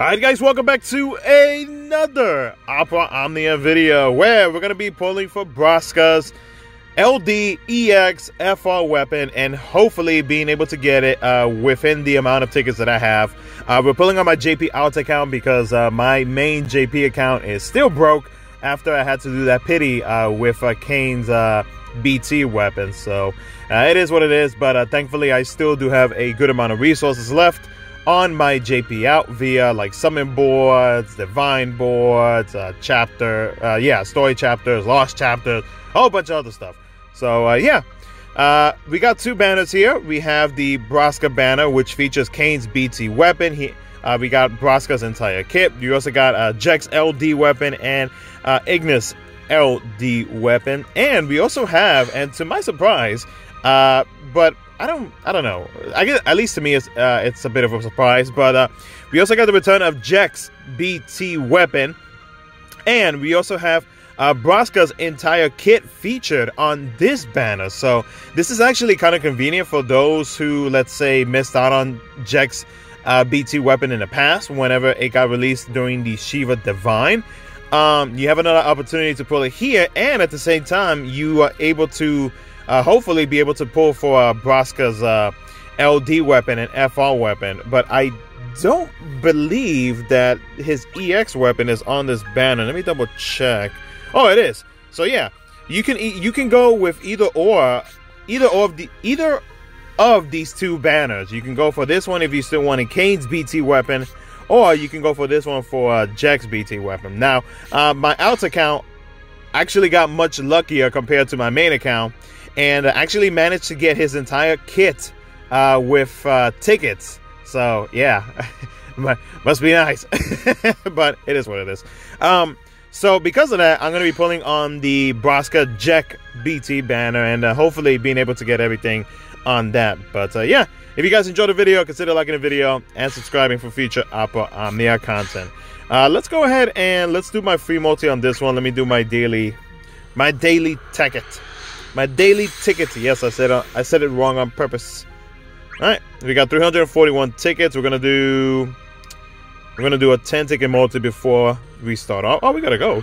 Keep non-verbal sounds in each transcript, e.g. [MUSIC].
Alright guys, welcome back to another Opera Omnia video where we're going to be pulling for Braska's LD EX FR weapon and hopefully being able to get it uh, within the amount of tickets that I have. Uh, we're pulling on my JP Alt account because uh, my main JP account is still broke after I had to do that pity uh, with uh, Kain's uh, BT weapon. So it is what it is, but thankfully I still do have a good amount of resources left on my JP out via like summon boards, divine boards, uh, chapter, uh, yeah, story chapters, lost chapters, a whole bunch of other stuff. So uh, yeah, uh, we got two banners here. We have the Braska banner, which features Kain's BT weapon. He, uh, we got Braska's entire kit. You also got uh, Jecht's LD weapon and uh, Ignis LD weapon, and we also have, and to my surprise, uh, but I don't I don't know. I guess at least to me it's uh, it's a bit of a surprise. But uh, we also got the return of Jecht's BT weapon, and we also have uh, Braska's entire kit featured on this banner. So this is actually kind of convenient for those who, let's say, missed out on Jecht's uh, BT weapon in the past whenever it got released during the Shiva Divine. Um, you have another opportunity to pull it here, and at the same time, you are able to uh, hopefully be able to pull for uh, Braska's uh, LD weapon and FR weapon. But I don't believe that his EX weapon is on this banner. Let me double check. Oh, it is. So yeah, you can you can go with either or, either of the either of these two banners. You can go for this one if you still want a Kain's BT weapon, or you can go for this one for uh, Jecht's BT weapon. Now, uh, my alt account actually got much luckier compared to my main account and actually managed to get his entire kit uh, with uh, tickets. So yeah, [LAUGHS] must be nice, [LAUGHS] but it is what it is. Um, so because of that, I'm going to be pulling on the Braska Jecht BT banner and uh, hopefully being able to get everything on that. But uh, yeah, if you guys enjoyed the video, consider liking the video and subscribing for future Opera Omnia content. Uh, let's go ahead and let's do my free multi on this one. Let me do my daily, my daily ticket. My daily tickets. Yes, I said uh, I said it wrong on purpose. All right, we got 341 tickets. We're gonna do we're gonna do a 10 ticket multi before we start off. Oh, we gotta go.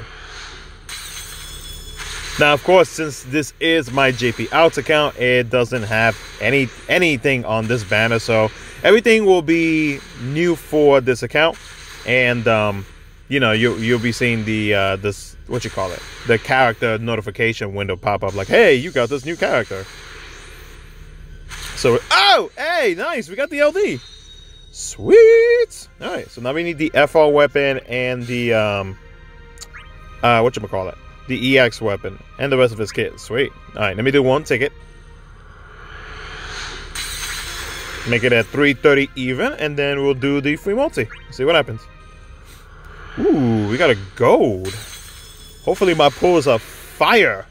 Now, of course, since this is my JP Outs account, it doesn't have any anything on this banner, so everything will be new for this account. And um, you know, you you'll be seeing the uh, this what you call it, the character notification window pop up like, hey, you got this new character. So, oh, hey, nice, we got the LD. Sweet. All right, so now we need the FR weapon and the um, uh, what you call it, the EX weapon and the rest of his kit. Sweet. All right, let me do one ticket. Make it at 330 even, and then we'll do the free multi. See what happens. Ooh, we got a gold. Hopefully my pulls are fire.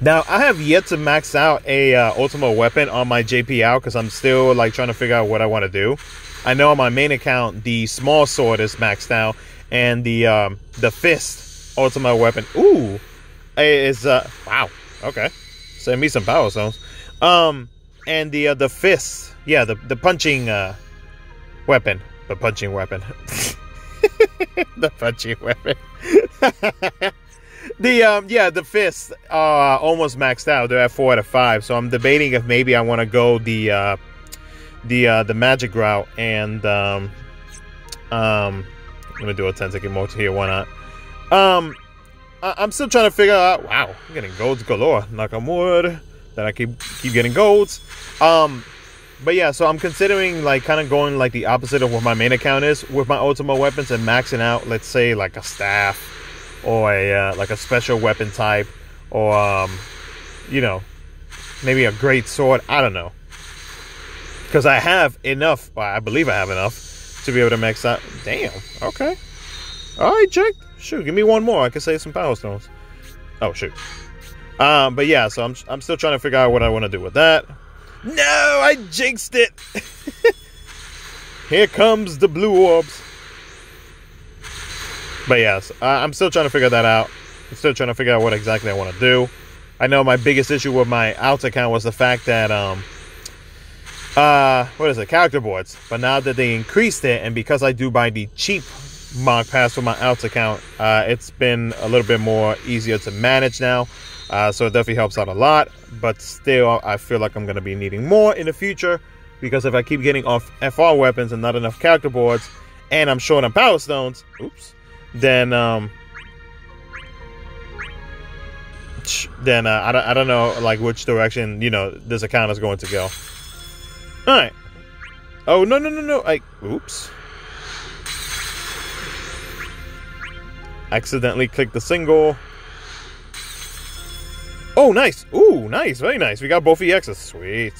Now, I have yet to max out a uh, Ultima weapon on my JP out because I'm still like trying to figure out what I want to do. I know on my main account, the small sword is maxed out and the um, the fist ultimate weapon, ooh, is, uh, wow, okay. Send me some power stones. Um, and the uh, the fist, yeah, the the punching uh, weapon, the punching weapon, [LAUGHS] the punching weapon. [LAUGHS] the um yeah the fists are almost maxed out. They're at four out of five, so I'm debating if maybe I want to go the uh, the uh, the magic route and um um I'm gonna do a 10 second mode here. Why not? Um, I- am still trying to figure out. Wow, I'm getting golds galore. Knock on wood that I keep keep getting golds. Um, but yeah, so I'm considering like kind of going like the opposite of what my main account is with my ultimate weapons and maxing out, let's say like a staff or a uh, like a special weapon type or um, you know maybe a great sword. I don't know because I have enough. Well, I believe I have enough to be able to max out. Damn. Okay. All right, Jake. Shoot, give me one more. I can save some power stones. Oh shoot. Um, but yeah, so I'm I'm still trying to figure out what I want to do with that. No, I jinxed it. Here comes the blue orbs. But yes, I'm still trying to figure that out. I'm still trying to figure out what exactly I want to do. I know my biggest issue with my alt account was the fact that um, uh what is it character boards but now that they increased it and because i do buy the cheap Mach Pass for my Alts account uh it's been a little bit more easier to manage now uh so it definitely helps out a lot but still i feel like i'm going to be needing more in the future because if i keep getting off fr weapons and not enough character boards and i'm short on power stones oops then um then uh, I, don't, I don't know like which direction you know this account is going to go. All right oh no no no no I oops. Accidentally clicked the single oh nice ooh nice very nice we got both EXs sweet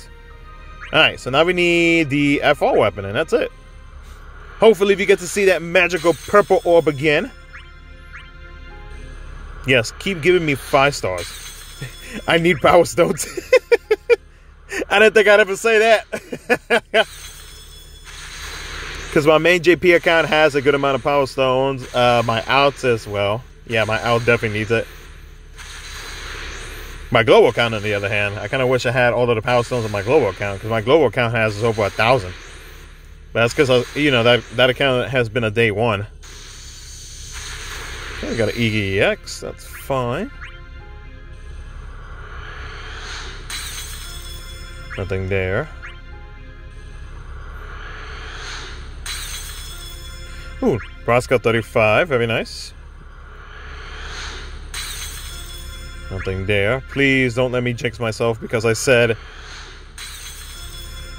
all right so now we need the FR weapon and that's it hopefully we get to see that magical purple orb again Yes, keep giving me five stars. [LAUGHS] I need power stones. [LAUGHS] I didn't think I'd ever say that. [LAUGHS] Because my main JP account has a good amount of power stones. Uh, my outs as well. Yeah, my out definitely needs it. My global account, on the other hand, I kind of wish I had all of the power stones on my global account because my global account has over a thousand. But that's because uh, you know that that account has been a day one. Okay, got an EGX, that's fine. Nothing there. Ooh, Braska 35, very nice. Nothing there. Please don't let me jinx myself because I said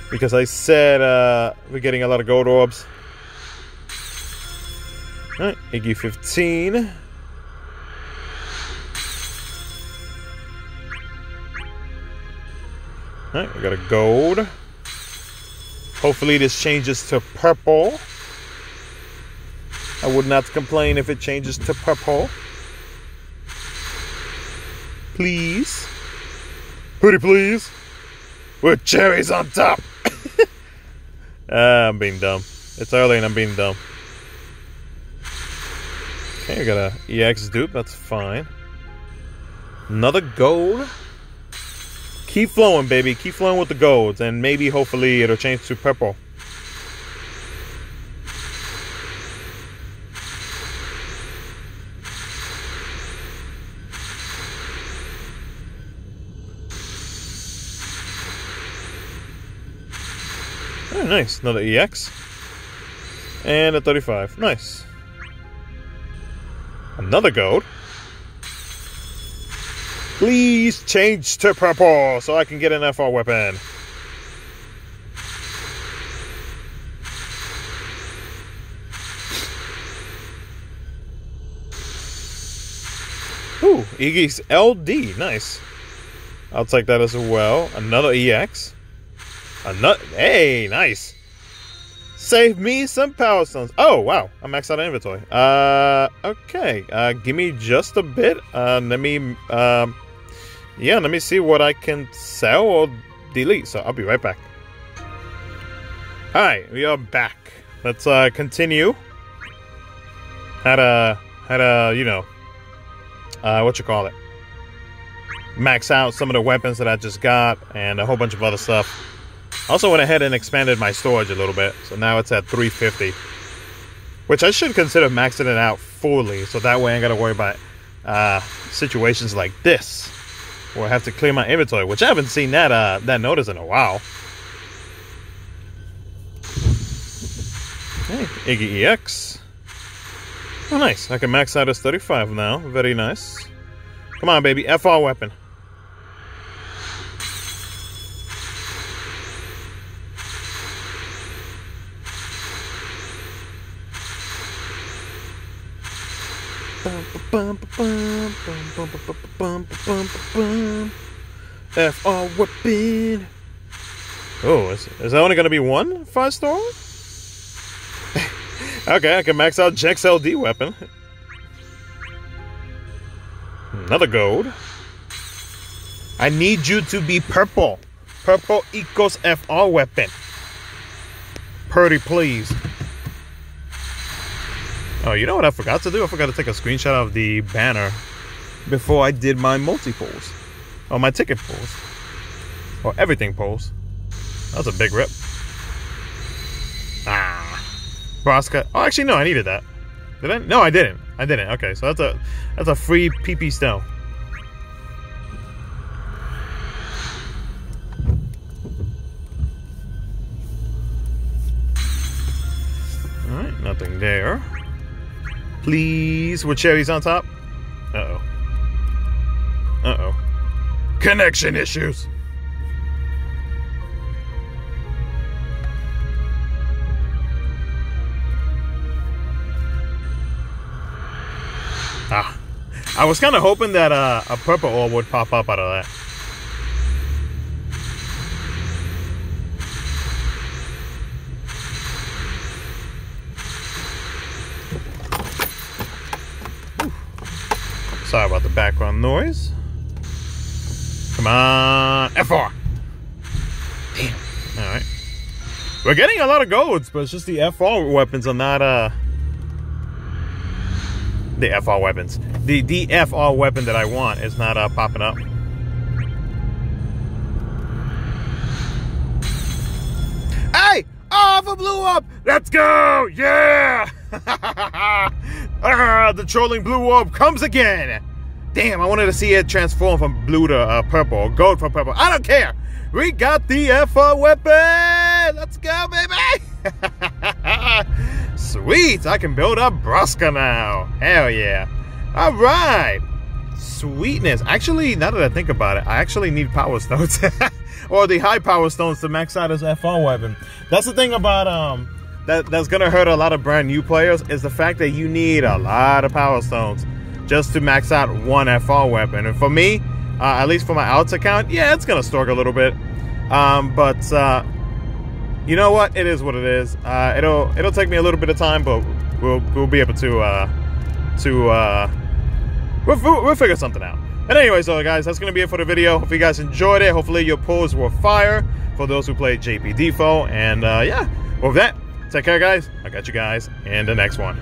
because I said uh, we're getting a lot of gold orbs. Alright, Iggy 15. Alright, we got a gold. Hopefully this changes to purple. I would not complain if it changes to purple. Please. Pretty please. With cherries on top. uh, [LAUGHS] I'm being dumb. It's early and I'm being dumb. Okay, I got a EX dupe, that's fine. Another gold. Keep flowing, baby. Keep flowing with the golds, and maybe, hopefully, it'll change to purple. Oh, nice. Another EX. And a 35. Nice. Another gold. Please change to purple so I can get an FR weapon. Ooh, Iggy's LD. Nice. I'll take that as well. Another EX. Another. Hey, nice. Save me some power stones. Oh, wow. I'm maxed out inventory. Uh, okay. Uh, give me just a bit. Uh, let me, um, yeah, let me see what I can sell or delete. So I'll be right back. All right, we are back. Let's, uh, continue. Had a, had a, you know, uh, what you call it? Max out some of the weapons that I just got and a whole bunch of other stuff. Also went ahead and expanded my storage a little bit, so now it's at 350. Which I should consider maxing it out fully, so that way I ain't gotta worry about uh, situations like this, where I have to clear my inventory, which I haven't seen that uh, that notice in a while. Hey, Iggy EX. Oh, nice. I can max out as 35 now. Very nice. Come on, baby. FR weapon. FR weapon. Oh, is, is that only going to be one five star? [LAUGHS] okay, I can max out Jecht's LD weapon. Another gold. I need you to be purple. Purple equals FR weapon. Purdy, please. Oh, you know what I forgot to do? I forgot to take a screenshot of the banner before I did my multi polls. Or my ticket polls. Or everything polls. That was a big rip. Ah. Braska. Oh, actually, no, I needed that. Did I? No, I didn't. I didn't. Okay, so that's a that's a free PP stone. Please, with cherries on top. Uh-oh. Uh-oh. Connection issues. Ah. I was kind of hoping that uh, a purple orb would pop up out of that. Sorry about the background noise. Come on. F4. Damn. Alright. We're getting a lot of golds, but it's just the F4 weapons are not, uh... The FR weapons. The DFR weapon that I want is not, uh, popping up. Hey! I blew up! Let's go! Yeah! [LAUGHS] ah, the trolling blue orb comes again! Damn, I wanted to see it transform from blue to uh, purple, gold from purple. I don't care! We got the FR weapon! Let's go, baby! [LAUGHS] Sweet! I can build a Braska now! Hell yeah! Alright! Sweetness. Actually, now that I think about it, I actually need power stones. [LAUGHS] or the high power stones to max out his FR weapon. That's the thing about um that that's gonna hurt a lot of brand new players is the fact that you need a lot of power stones just to max out one FR weapon. And for me, uh, at least for my outs account, yeah, it's gonna stork a little bit. Um, but uh, you know what? It is what it is. Uh, it'll it'll take me a little bit of time, but we'll we'll be able to uh, to uh, we'll, we'll figure something out. And anyway, so guys, that's to be it for the video. Hope you guys enjoyed it. Hopefully your pulls were fire for those who played JP Default. And uh, yeah, with that, take care, guys. I'll catch you guys in the next one.